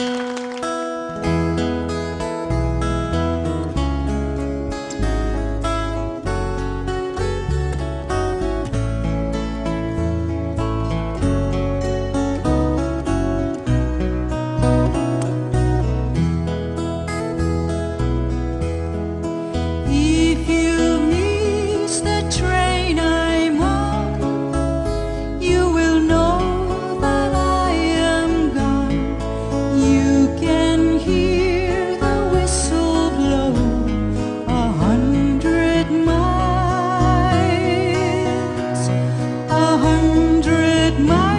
If hundred miles,